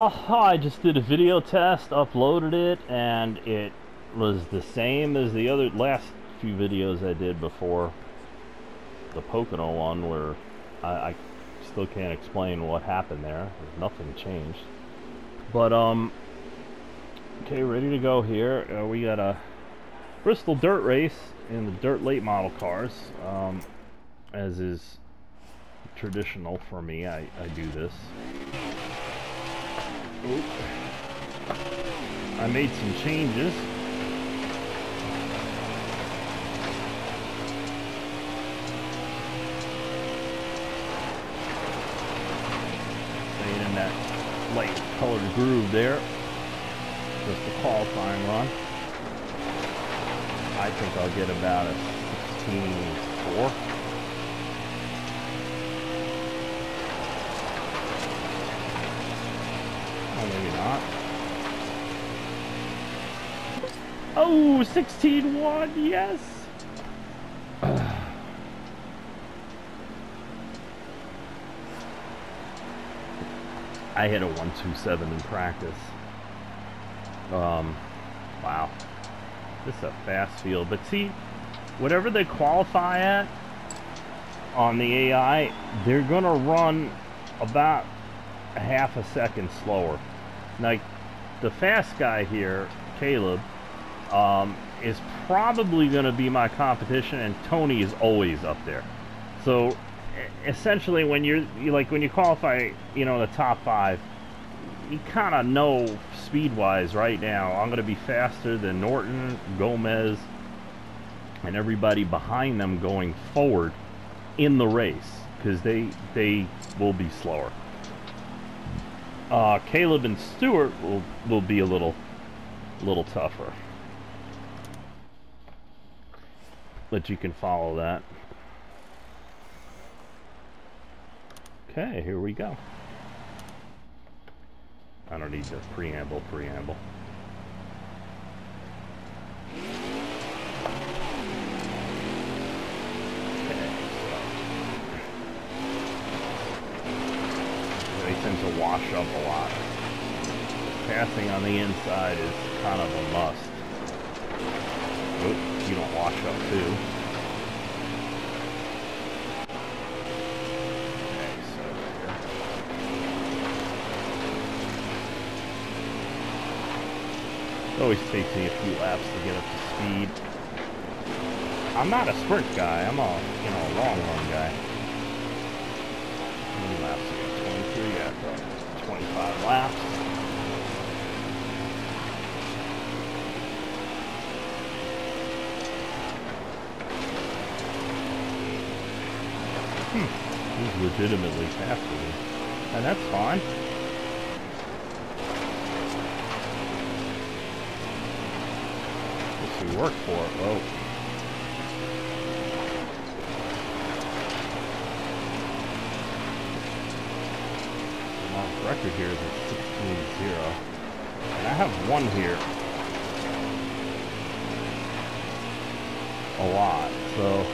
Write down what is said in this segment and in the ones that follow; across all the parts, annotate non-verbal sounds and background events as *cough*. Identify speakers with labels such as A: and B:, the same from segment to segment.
A: Oh, I just did a video test, uploaded it, and it was the same as the other last few videos I did before the Pocono one, where I, I still can't explain what happened there. Nothing changed. But um, okay, ready to go here. Uh, we got a Bristol Dirt Race in the dirt late model cars, um, as is traditional for me. I, I do this. I made some changes. Staying in that light colored groove there. Just the qualifying run. I think I'll get about a 16 4. Oh, 16-1, yes! *sighs* I hit a 127 in practice. Um, wow. This is a fast field. But see, whatever they qualify at on the AI, they're going to run about a half a second slower. Like the fast guy here, Caleb, um, is probably going to be my competition, and Tony is always up there. So essentially, when you're you, like when you qualify, you know, the top five, you kind of know speed-wise right now. I'm going to be faster than Norton, Gomez, and everybody behind them going forward in the race because they they will be slower. Uh, Caleb and Stewart will will be a little little tougher. But you can follow that. Okay, here we go. I don't need the preamble preamble. They tend to wash up a lot. Passing on the inside is kind of a must. Oop, you don't wash up too. It always takes me a few laps to get up to speed. I'm not a sprint guy, I'm a, you know, a long run guy. How many laps I got? 23, yeah, 25 laps. Legitimately than me. And that's fine. we work for Oh. Record here is at 16-0. And I have one here. A lot. So,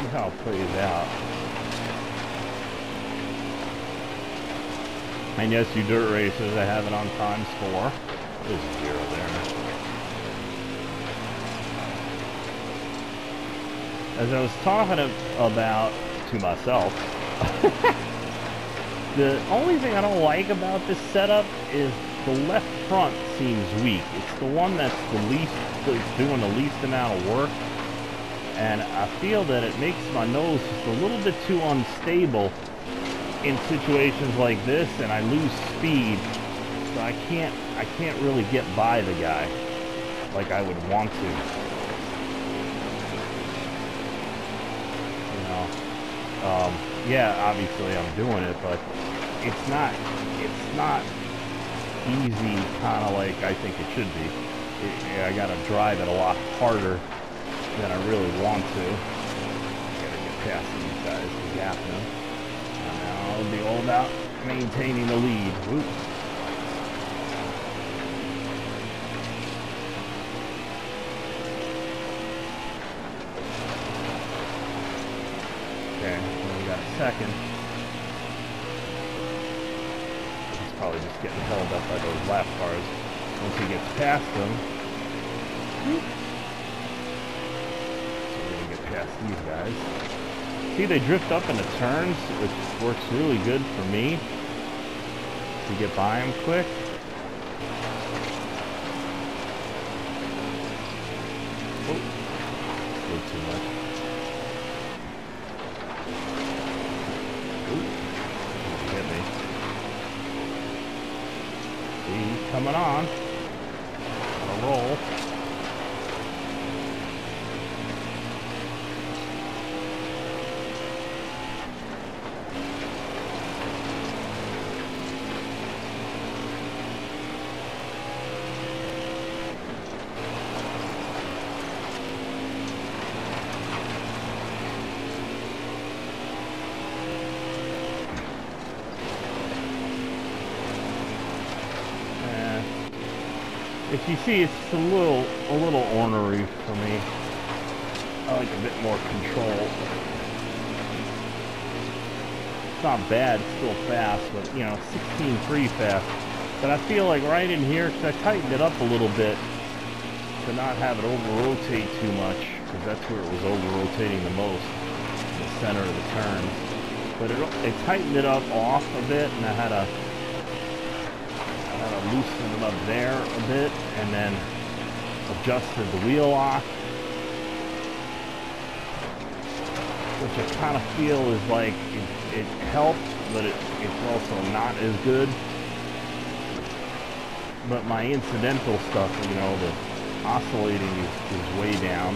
A: see how it plays out. And yes, you dirt racers, I have it on times four. There's a zero there. as I was talking about to myself, *laughs* the only thing I don't like about this setup is the left front seems weak. It's the one that's the least, that's doing the least amount of work. And I feel that it makes my nose just a little bit too unstable in situations like this, and I lose speed. So I can't, I can't really get by the guy like I would want to. Um, yeah, obviously I'm doing it, but it's not, it's not easy kind of like I think it should be. It, I gotta drive it a lot harder than I really want to. Gotta get past these guys to gap them. And now it'll be all about maintaining the lead. Oops. second. He's probably just getting held up by those lap cars once he gets past them. So we're gonna get past these guys. See, they drift up in the turns, which works really good for me to get by them quick. Oh, a little too much. Ooh, hit me. See, he's coming on. On a roll. If you see, it's a little, a little ornery for me. I like a bit more control. It's not bad, it's still fast, but you know, 16.3 fast. But I feel like right in here, because I tightened it up a little bit to not have it over-rotate too much, because that's where it was over-rotating the most, in the center of the turn. But it, it tightened it up off a bit, and I had a loosened them up there a bit and then adjusted the wheel lock which I kind of feel is like it, it helps but it, it's also not as good. But my incidental stuff you know the oscillating is, is way down.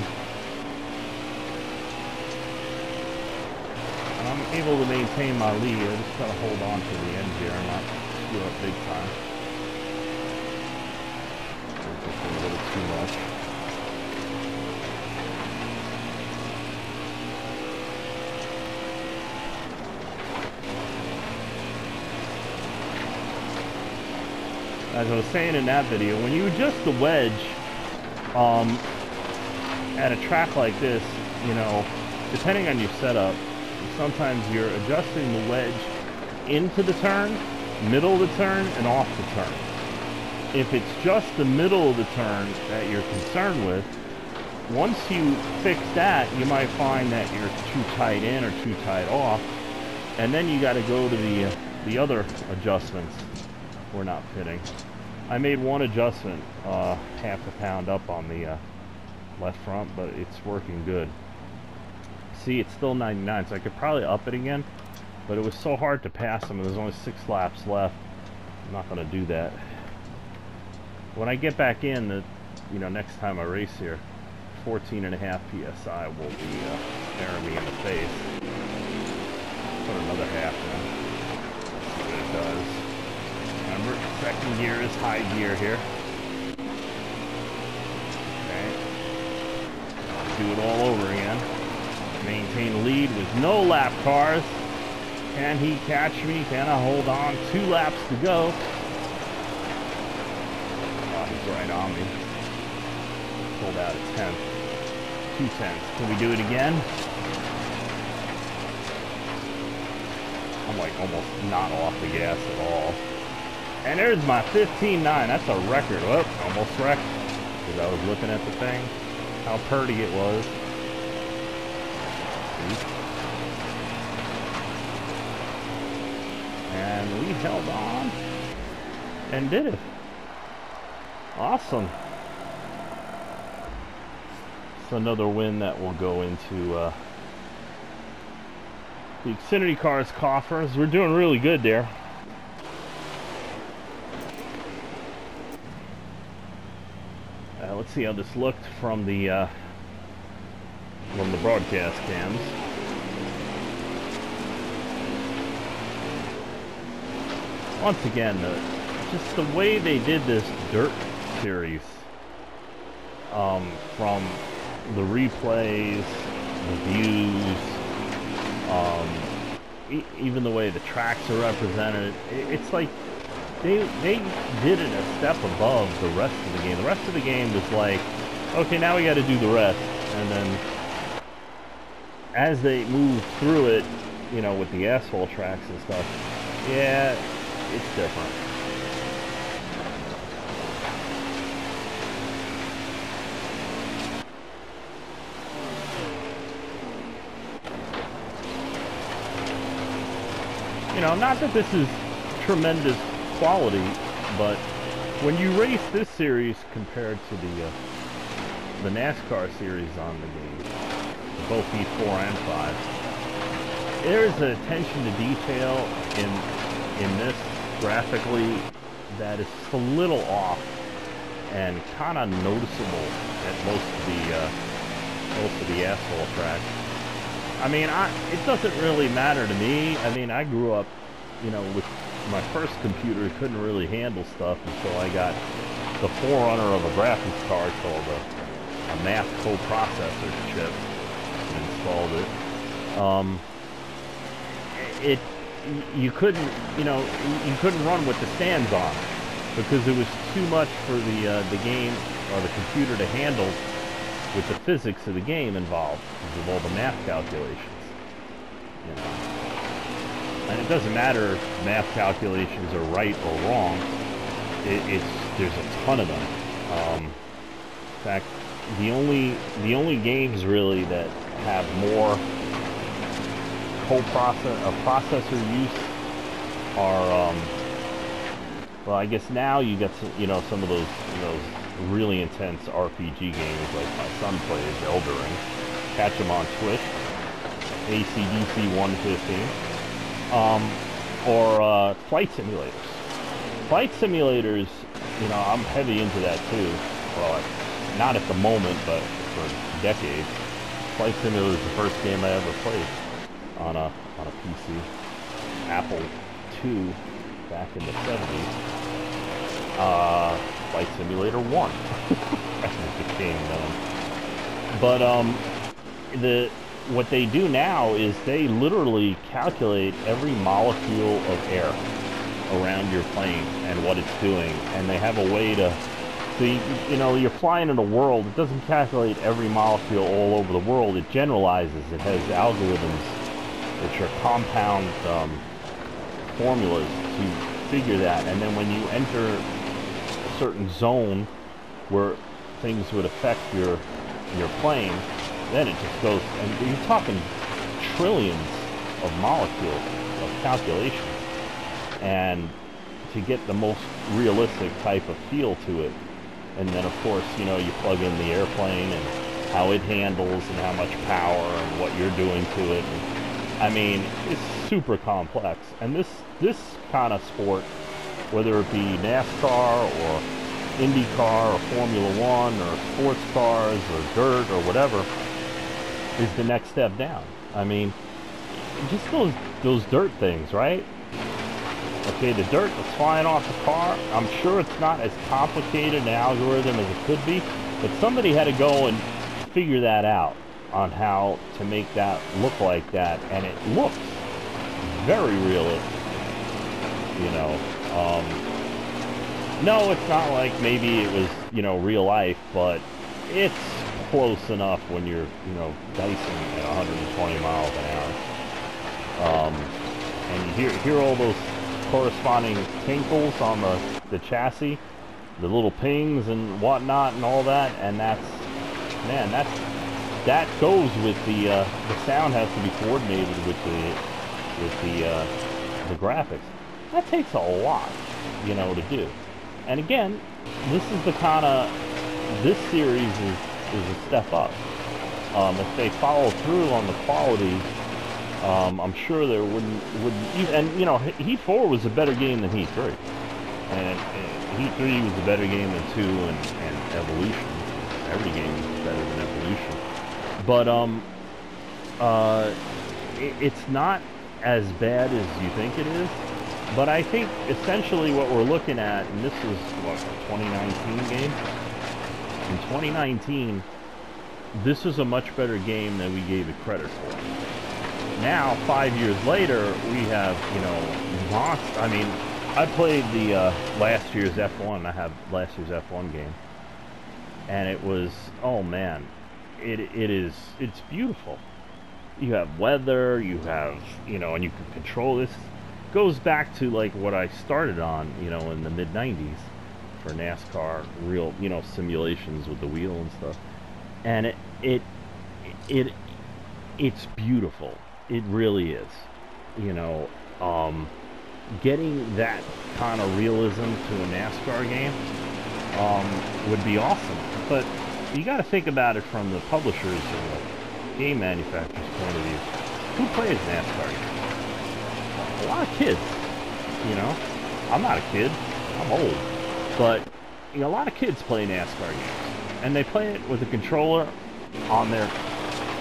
A: And I'm able to maintain my lead. I just gotta hold on to the end here and not screw up big time just a little too much. As I was saying in that video, when you adjust the wedge um, at a track like this, you know, depending on your setup, sometimes you're adjusting the wedge into the turn, middle of the turn, and off the turn if it's just the middle of the turn that you're concerned with, once you fix that, you might find that you're too tight in or too tight off, and then you got to go to the the other adjustments were not fitting. I made one adjustment, uh, half a pound up on the uh, left front, but it's working good. See, it's still 99, so I could probably up it again, but it was so hard to pass them, and there's only six laps left. I'm not going to do that when I get back in, the, you know, next time I race here, 14 and a half psi will be uh, staring me in the face. Put another half in. See what it does. Remember, second gear is high gear here. Okay. Do it all over again. Maintain lead with no lap cars. Can he catch me? Can I hold on? Two laps to go right on me. Pulled out a tenth. Two tenths. Can we do it again? I'm like almost not off the gas at all. And there's my 15.9. That's a record. Whoop, almost wrecked. Because I was looking at the thing. How purty it was. And we held on. And did it. Awesome. It's another win that will go into uh, the Xfinity Cars coffers. We're doing really good there. Uh, let's see how this looked from the uh, from the broadcast cams. Once again, the, just the way they did this dirt series um, from the replays, the views, um, e even the way the tracks are represented. It, it's like they they did it a step above the rest of the game. The rest of the game was like, okay, now we got to do the rest, and then as they move through it, you know, with the asphalt tracks and stuff, yeah, it's different. You know, not that this is tremendous quality, but when you race this series compared to the uh, the NASCAR series on the game, both E4 and 5, there's an attention to detail in in this graphically that is a little off and kind of noticeable at most of the uh, most of the asphalt tracks. I mean, I, it doesn't really matter to me. I mean, I grew up, you know, with my first computer couldn't really handle stuff until I got the forerunner of a graphics card called a, a math coprocessor chip and installed it. Um, it you couldn't you know you couldn't run with the stands on because it was too much for the uh, the game or the computer to handle with the physics of the game involved because of all the math calculations. You know. And it doesn't matter if math calculations are right or wrong. It, it's there's a ton of them. Um, in fact, the only the only games really that have more co-process uh, processor use are um, well, I guess now you get some, you know some of those those really intense RPG games like my son plays Elden Ring. Catch them on Twitch. ACDC 115 um, or uh, flight simulators. Flight simulators, you know, I'm heavy into that too. Well, not at the moment, but for decades. Flight Simulator is the first game I ever played on a on a PC. Apple II back in the 70s. Uh, Flight Simulator 1. *laughs* That's. But um, the what they do now is they literally calculate every molecule of air around your plane and what it's doing, and they have a way to. So you, you know you're flying in a world. It doesn't calculate every molecule all over the world. It generalizes. It has algorithms, which are compound um, formulas to figure that. And then when you enter certain zone where things would affect your your plane, then it just goes, and you're talking trillions of molecules of calculations. And to get the most realistic type of feel to it, and then of course, you know, you plug in the airplane and how it handles and how much power and what you're doing to it. And, I mean, it's super complex. And this, this kind of sport, whether it be NASCAR or IndyCar or Formula One or sports cars or dirt or whatever, is the next step down. I mean, just those those dirt things, right? Okay, the dirt that's flying off the car, I'm sure it's not as complicated an algorithm as it could be, but somebody had to go and figure that out on how to make that look like that, and it looks very realistic, you know. Um, no, it's not like maybe it was, you know, real life, but it's close enough when you're, you know, dicing at 120 miles an hour. Um, and you hear, hear all those corresponding tinkles on the, the chassis, the little pings and whatnot and all that, and that's, man, that's, that goes with the, uh, the sound has to be coordinated with the, with the, uh, the graphics. That takes a lot, you know, to do. And again, this is the kind of, this series is is a step up. Um, if they follow through on the quality, um, I'm sure there wouldn't wouldn't and you know Heat 4 was a better game than Heat 3, and, and Heat 3 was a better game than 2 and, and Evolution. Every game is better than Evolution, but um, uh, it, it's not as bad as you think it is. But I think essentially what we're looking at, and this is what a 2019 game in 2019, this is a much better game than we gave it credit for. Now, five years later, we have, you know, monster. I mean, I played the uh, last year's F1. I have last year's F1 game, and it was, oh man, it it is, it's beautiful. You have weather, you have, you know, and you can control this. Goes back to like what I started on, you know, in the mid 90s for NASCAR, real you know simulations with the wheel and stuff, and it it it it's beautiful. It really is. You know, um, getting that kind of realism to a NASCAR game um, would be awesome. But you got to think about it from the publishers and the game manufacturers' point of view. Who plays NASCAR? A lot of kids. You know, I'm not a kid. I'm old, but you know, a lot of kids play NASCAR games, and they play it with a controller on their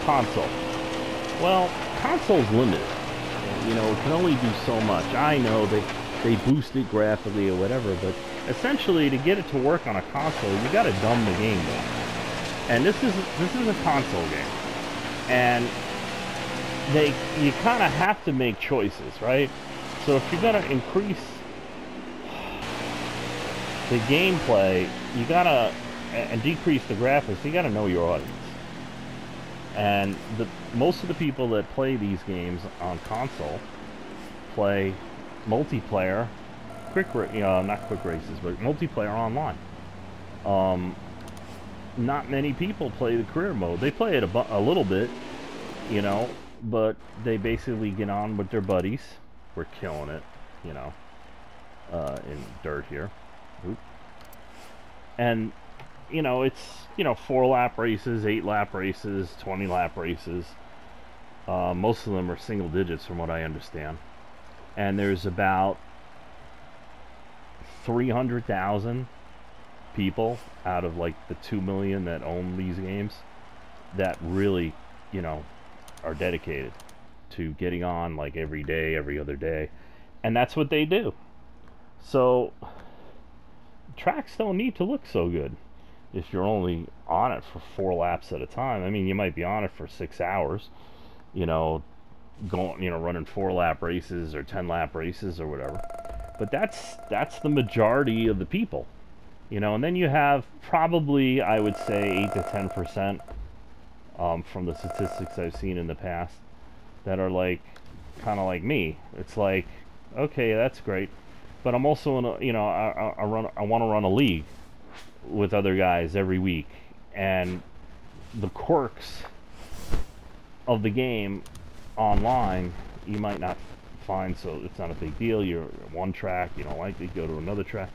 A: console. Well, console's limited. You know, it can only do so much. I know they they boost it graphically or whatever, but essentially to get it to work on a console, you got to dumb the game down. And this is this is a console game, and they you kind of have to make choices, right? So if you're gonna increase the gameplay, you gotta and decrease the graphics. You gotta know your audience. And the most of the people that play these games on console play multiplayer, quick, you know, not quick races, but multiplayer online. Um, not many people play the career mode. They play it a, a little bit, you know, but they basically get on with their buddies. We're killing it, you know, uh, in dirt here. Oop. And you know, it's, you know, four lap races, eight lap races, 20 lap races. Uh, most of them are single digits from what I understand. And there's about 300,000 people out of like the 2 million that own these games that really, you know, are dedicated to getting on like every day, every other day. And that's what they do. So tracks don't need to look so good if you're only on it for four laps at a time. I mean, you might be on it for six hours, you know, going, you know, running four lap races or 10 lap races or whatever. But that's, that's the majority of the people, you know, and then you have probably, I would say, 8 to 10% um, from the statistics I've seen in the past that are like, kind of like me. It's like, okay, that's great. But I'm also in a, you know, I, I, run, I want to run a league with other guys every week, and the quirks of the game online you might not find so it's not a big deal you're one track you don't like it go to another track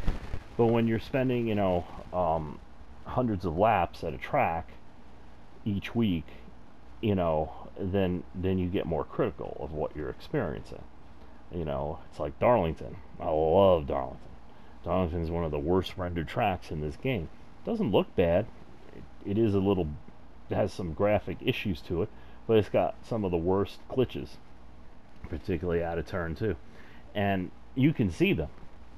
A: but when you're spending you know um, hundreds of laps at a track each week you know then then you get more critical of what you're experiencing you know it's like darlington i love darlington Darlington is one of the worst rendered tracks in this game. It Doesn't look bad. It, it is a little, it has some graphic issues to it, but it's got some of the worst glitches, particularly out of turn two. And you can see them.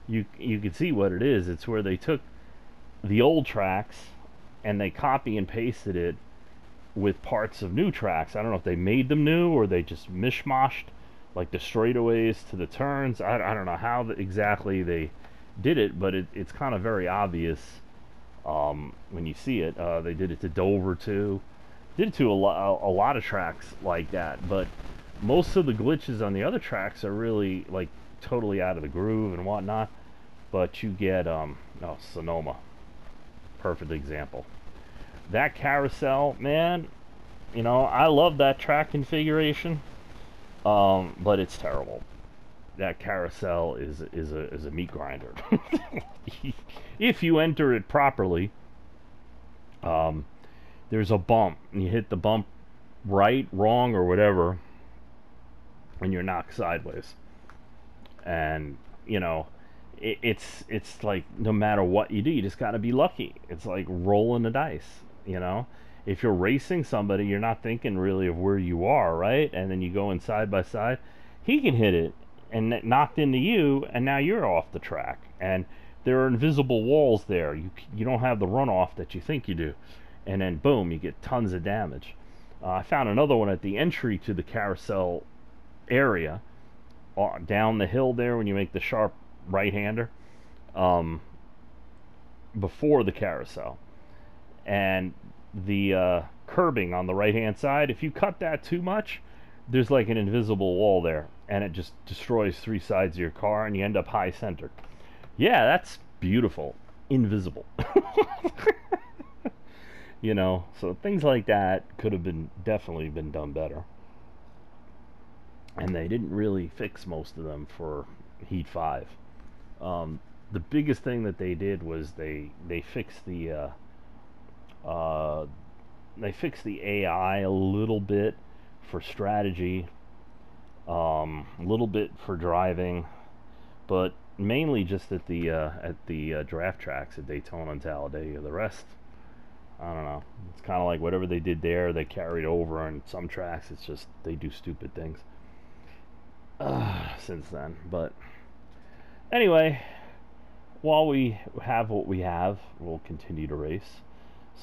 A: You you can see what it is. It's where they took the old tracks and they copy and pasted it with parts of new tracks. I don't know if they made them new or they just mishmashed like the straightaways to the turns. I, I don't know how the, exactly they did it, but it, it's kind of very obvious um, when you see it. Uh, they did it to Dover too. Did it to a, lo- a lot of tracks like that, but most of the glitches on the other tracks are really like totally out of the groove and whatnot. But you get um, oh Sonoma, perfect example. That carousel, man, you know I love that track configuration, um, but it's terrible that carousel is is a is a meat grinder. *laughs* if you enter it properly, um, there's a bump, and you hit the bump right, wrong, or whatever, and you're knocked sideways. And you know, it, it's it's like no matter what you do, you just got to be lucky. It's like rolling the dice. You know, if you're racing somebody, you're not thinking really of where you are, right? And then you go in side by side. He can hit it and it knocked into you, and now you're off the track. And there are invisible walls there. You you don't have the runoff that you think you do, and then boom, you get tons of damage. Uh, I found another one at the entry to the carousel area, uh, down the hill there when you make the sharp right-hander, um, before the carousel, and the uh, curbing on the right-hand side. If you cut that too much, there's like an invisible wall there and it just destroys three sides of your car and you end up high center. Yeah, that's beautiful. Invisible. *laughs* you know, so things like that could have been definitely been done better. and they didn't really fix most of them for Heat 5. Um, the biggest thing that they did was they they fixed the uh, uh, they fixed the AI a little bit for strategy, um, a little bit for driving, but mainly just at the uh, at the uh, draft tracks at Daytona and Talladega. The rest, I don't know. It's kind of like whatever they did there, they carried over on some tracks. It's just they do stupid things uh, since then. But anyway, while we have what we have, we'll continue to race.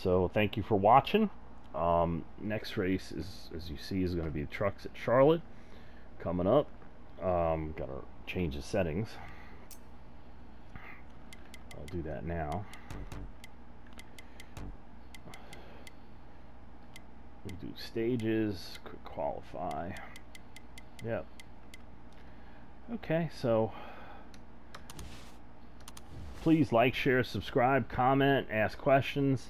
A: So thank you for watching. Um, next race is, as you see, is going to be the trucks at Charlotte coming up. Um, Got to change the settings. I'll do that now. We'll do stages, quick qualify. Yep. Okay, so please like, share, subscribe, comment, ask questions,